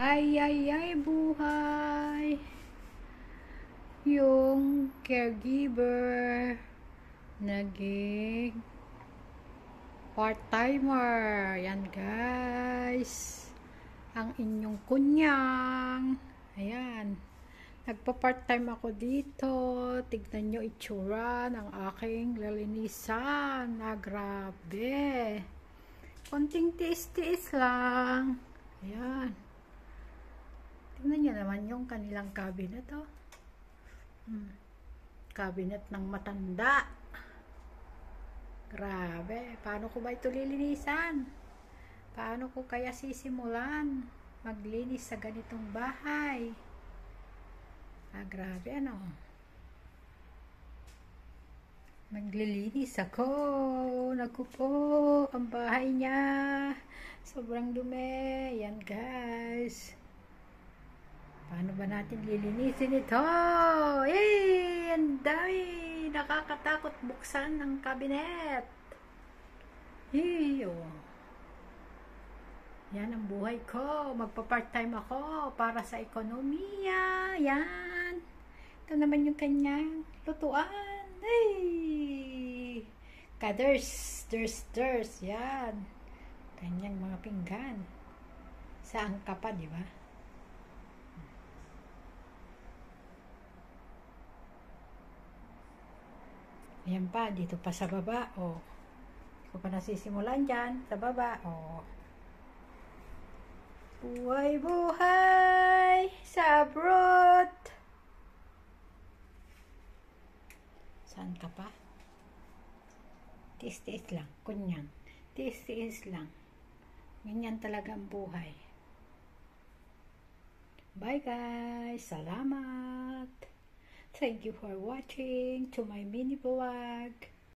Ay, ay, ay, buhay. Yung caregiver naging part-timer. Yan, guys. Ang inyong kunyang. Ayan. Nagpa-part-time ako dito. Tignan nyo itsura ng aking lalinisan. Na grabe. Konting tiis-tiis lang. Ayan. Tignan nyo naman yung kanilang cabinet, oh. Hmm. Cabinet ng matanda. Grabe. Paano ko ba ito lilinisan? Paano ko kaya sisimulan maglinis sa ganitong bahay? Ah, grabe ano. Maglilinis ako. Naku po, ang bahay niya. Sobrang dumi. Yan guys. Paano ba natin lilinisin ito? Eh, ang dami. Nakakatakot buksan ng kabinet. Eh, oh. Yan ang buhay ko. Magpa-part-time ako para sa ekonomiya. Yan. Ito naman yung kanyang lutuan. Hey! Kaders, ders, ders. Yan. Kanyang mga pinggan. Saan ka pa, di ba? Ayan pa, dito pa sa baba. O. Ko pa nasisimulan dyan, sa baba. O. Buhay, buhay sa abroad. Saan ka pa? Tiis-tiis lang, kunyang. Tiis-tiis lang. Ganyan talaga ang buhay. Bye guys! Salamat! Thank you for watching to my mini vlog.